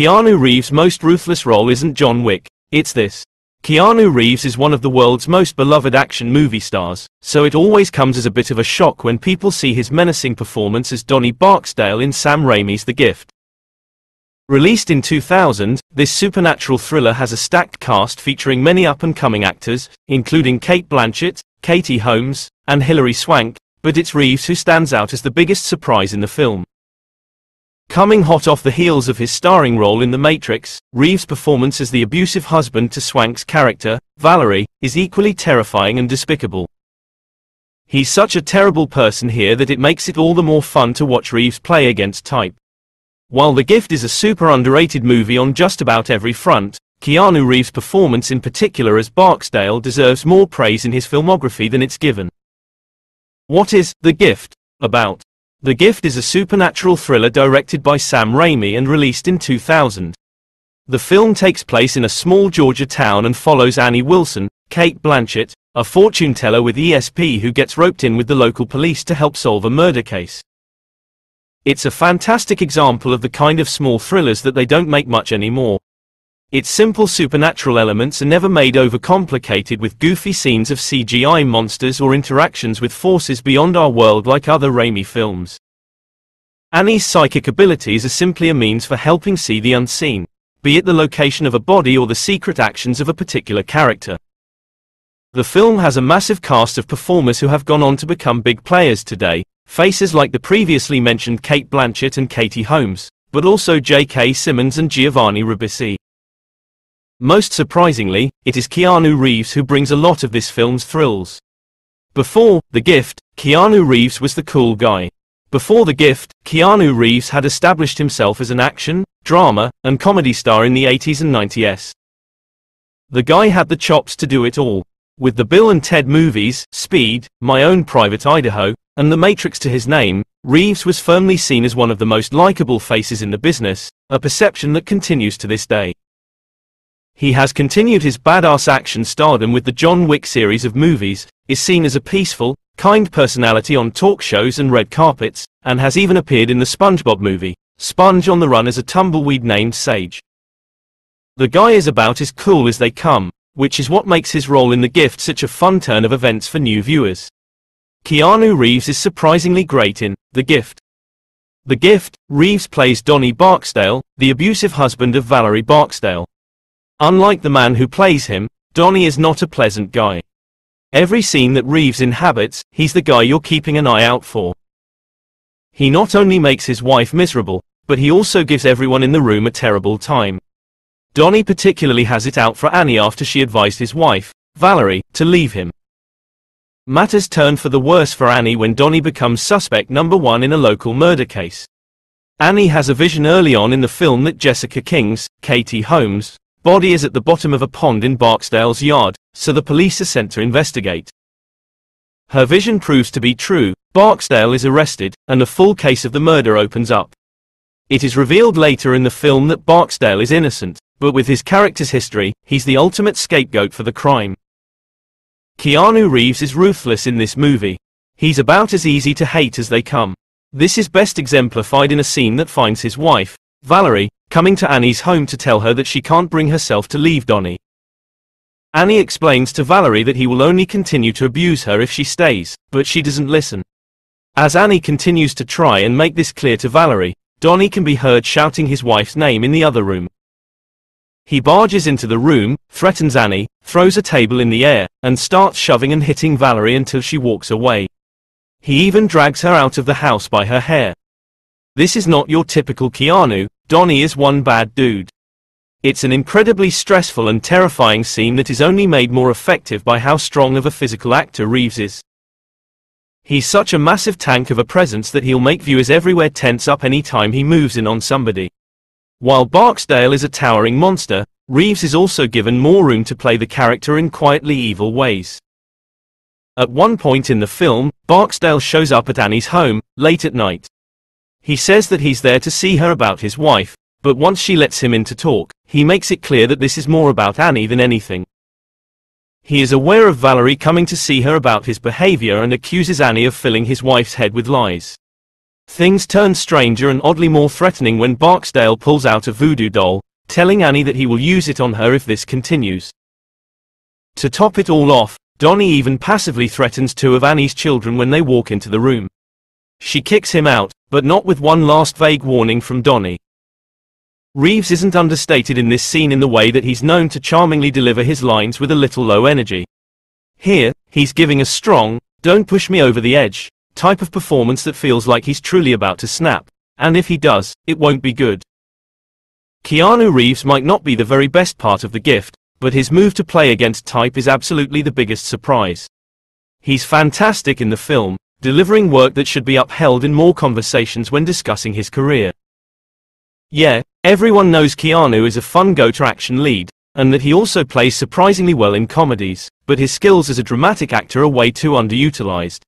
Keanu Reeves' most ruthless role isn't John Wick, it's this. Keanu Reeves is one of the world's most beloved action movie stars, so it always comes as a bit of a shock when people see his menacing performance as Donnie Barksdale in Sam Raimi's The Gift. Released in 2000, this supernatural thriller has a stacked cast featuring many up-and-coming actors, including Cate Blanchett, Katie Holmes, and Hilary Swank, but it's Reeves who stands out as the biggest surprise in the film. Coming hot off the heels of his starring role in The Matrix, Reeves' performance as the abusive husband to Swank's character, Valerie, is equally terrifying and despicable. He's such a terrible person here that it makes it all the more fun to watch Reeves play against type. While The Gift is a super underrated movie on just about every front, Keanu Reeves' performance in particular as Barksdale deserves more praise in his filmography than it's given. What is The Gift about? The Gift is a supernatural thriller directed by Sam Raimi and released in 2000. The film takes place in a small Georgia town and follows Annie Wilson, Cate Blanchett, a fortune teller with ESP who gets roped in with the local police to help solve a murder case. It's a fantastic example of the kind of small thrillers that they don't make much anymore. Its simple supernatural elements are never made overcomplicated with goofy scenes of CGI monsters or interactions with forces beyond our world like other Raimi films. Annie's psychic abilities are simply a means for helping see the unseen, be it the location of a body or the secret actions of a particular character. The film has a massive cast of performers who have gone on to become big players today, faces like the previously mentioned Cate Blanchett and Katie Holmes, but also J.K. Simmons and Giovanni Ribisi. Most surprisingly, it is Keanu Reeves who brings a lot of this film's thrills. Before The Gift, Keanu Reeves was the cool guy. Before The Gift, Keanu Reeves had established himself as an action, drama, and comedy star in the 80s and 90s. The guy had the chops to do it all. With the Bill and Ted movies, Speed, My Own Private Idaho, and The Matrix to his name, Reeves was firmly seen as one of the most likable faces in the business, a perception that continues to this day. He has continued his badass action stardom with the John Wick series of movies, is seen as a peaceful, kind personality on talk shows and red carpets, and has even appeared in the SpongeBob movie, Sponge on the Run as a tumbleweed named Sage. The guy is about as cool as they come, which is what makes his role in The Gift such a fun turn of events for new viewers. Keanu Reeves is surprisingly great in The Gift. The Gift, Reeves plays Donnie Barksdale, the abusive husband of Valerie Barksdale. Unlike the man who plays him, Donnie is not a pleasant guy. Every scene that Reeves inhabits, he's the guy you're keeping an eye out for. He not only makes his wife miserable, but he also gives everyone in the room a terrible time. Donnie particularly has it out for Annie after she advised his wife, Valerie, to leave him. Matters turn for the worse for Annie when Donnie becomes suspect number one in a local murder case. Annie has a vision early on in the film that Jessica King's, Katie Holmes, Body is at the bottom of a pond in Barksdale's yard, so the police are sent to investigate. Her vision proves to be true, Barksdale is arrested, and a full case of the murder opens up. It is revealed later in the film that Barksdale is innocent, but with his character's history, he's the ultimate scapegoat for the crime. Keanu Reeves is ruthless in this movie. He's about as easy to hate as they come. This is best exemplified in a scene that finds his wife, Valerie, coming to Annie's home to tell her that she can't bring herself to leave Donnie. Annie explains to Valerie that he will only continue to abuse her if she stays, but she doesn't listen. As Annie continues to try and make this clear to Valerie, Donnie can be heard shouting his wife's name in the other room. He barges into the room, threatens Annie, throws a table in the air, and starts shoving and hitting Valerie until she walks away. He even drags her out of the house by her hair. This is not your typical Keanu, Donnie is one bad dude. It's an incredibly stressful and terrifying scene that is only made more effective by how strong of a physical actor Reeves is. He's such a massive tank of a presence that he'll make viewers everywhere tense up any time he moves in on somebody. While Barksdale is a towering monster, Reeves is also given more room to play the character in quietly evil ways. At one point in the film, Barksdale shows up at Annie's home, late at night. He says that he's there to see her about his wife, but once she lets him in to talk, he makes it clear that this is more about Annie than anything. He is aware of Valerie coming to see her about his behavior and accuses Annie of filling his wife's head with lies. Things turn stranger and oddly more threatening when Barksdale pulls out a voodoo doll, telling Annie that he will use it on her if this continues. To top it all off, Donnie even passively threatens two of Annie's children when they walk into the room. She kicks him out, but not with one last vague warning from Donnie. Reeves isn't understated in this scene in the way that he's known to charmingly deliver his lines with a little low energy. Here, he's giving a strong, don't push me over the edge, type of performance that feels like he's truly about to snap, and if he does, it won't be good. Keanu Reeves might not be the very best part of the gift, but his move to play against type is absolutely the biggest surprise. He's fantastic in the film, delivering work that should be upheld in more conversations when discussing his career. Yeah, everyone knows Keanu is a fun go-to-action lead, and that he also plays surprisingly well in comedies, but his skills as a dramatic actor are way too underutilized.